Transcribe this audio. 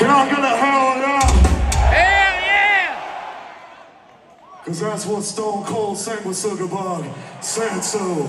Can I get a hell yeah? Hell yeah! Cause that's what Stone Cold sang with Sugar Bug. Said so.